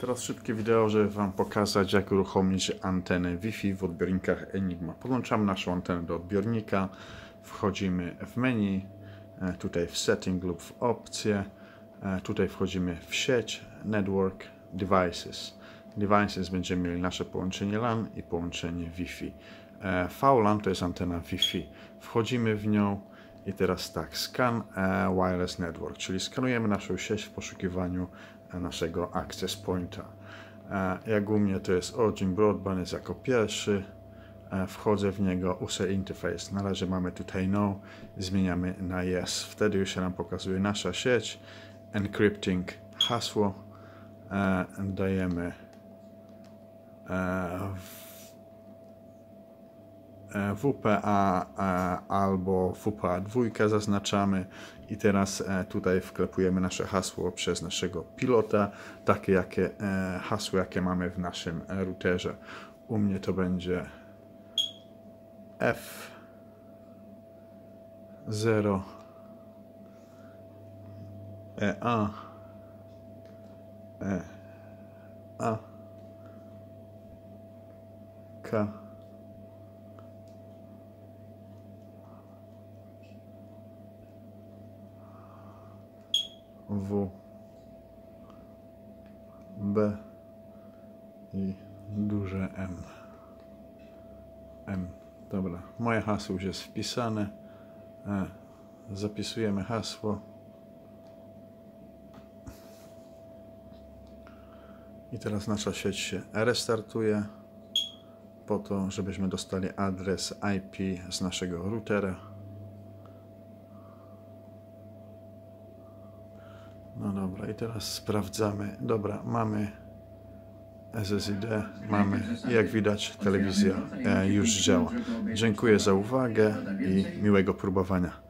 Teraz szybkie wideo, żeby Wam pokazać jak uruchomić antenę Wi-Fi w odbiornikach Enigma. Podłączamy naszą antenę do odbiornika, wchodzimy w menu, e, tutaj w setting lub w opcje, e, tutaj wchodzimy w sieć, network, devices. Devices będziemy mieli nasze połączenie LAN i połączenie Wi-Fi. E, VLAN to jest antena Wi-Fi. Wchodzimy w nią i teraz tak, scan wireless network, czyli skanujemy naszą sieć w poszukiwaniu naszego access pointa. Jak u mnie to jest Origin Broadband jest jako pierwszy. Wchodzę w niego, user interface. Na razie mamy tutaj no, zmieniamy na yes. Wtedy już się nam pokazuje nasza sieć. Encrypting hasło. Dajemy WPA albo WPA dwójkę zaznaczamy. I teraz tutaj wklepujemy nasze hasło przez naszego pilota, takie jakie hasło jakie mamy w naszym routerze. U mnie to będzie F 0 EA E A. K W B i duże M. M. Dobra, moje hasło już jest wpisane. E, zapisujemy hasło. I teraz nasza sieć się restartuje po to, żebyśmy dostali adres IP z naszego routera. No dobra, i teraz sprawdzamy. Dobra, mamy SSID, mamy, jak widać, telewizja e, już działa. Dziękuję za uwagę i miłego próbowania.